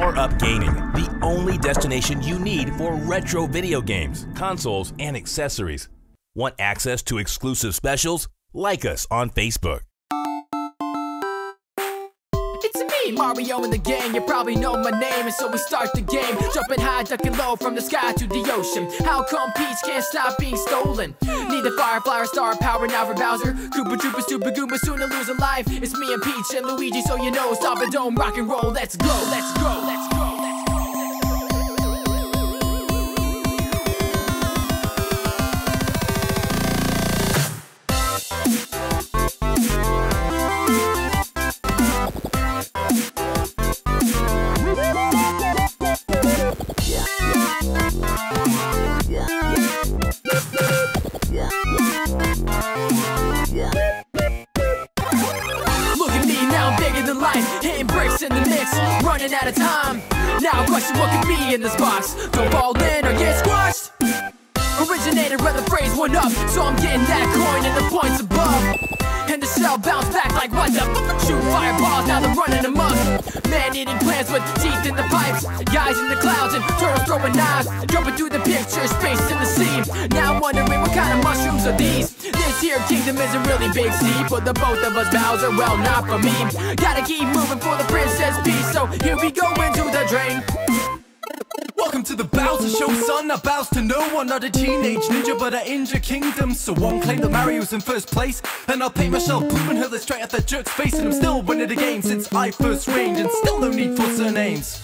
Power Up Gaming, the only destination you need for retro video games, consoles, and accessories. Want access to exclusive specials? Like us on Facebook. Mario and the gang. You probably know my name, and so we start the game. Jumping high, ducking low from the sky to the ocean. How come Peach can't stop being stolen? Need the Firefly star power now for Bowser. Koopa Troopa, Stupid Goomba, soon to lose a life. It's me and Peach and Luigi, so you know. Stop it, don't rock and roll. Let's go, let's go, let's go. Life. Hitting bricks in the mix, running out of time. Now, question what could be in this box? Don't fall in or get squashed. Originated where the phrase went up, so I'm getting that coin and the points above. And the shell bounced back like what the Shoot fireballs, now they're running amok. Man eating plants with teeth in the pipes. Guys in the clouds and turtles throwing knives. Jumping through the picture, space. Now I'm wondering what kind of mushrooms are these? This here kingdom isn't really big C, but the both of us Bowser, well, not for me. Gotta keep moving for the princess peace, so here we go into the drain. Welcome to the Bowser Show, son. I bows to no one, not a teenage ninja, but an injured kingdom. So one claim that Mario's in first place, and I'll paint myself poop and hurl it straight at that jerk's face, and I'm still winning the game since I first reigned, and still no need for surnames.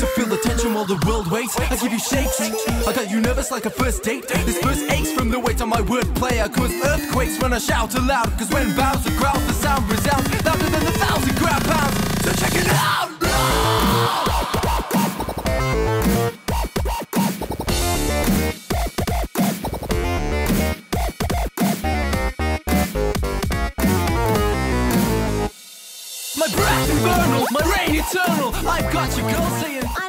So feel the tension while the world waits. I give you shakes. I got you nervous like a first date. This verse aches from the weight on my wordplay. I cause earthquakes when I shout aloud. Cause when Bowser growls, the sound resounds louder than a thousand ground pounds. So check it out. My breath infernal, my reign eternal. I've got you,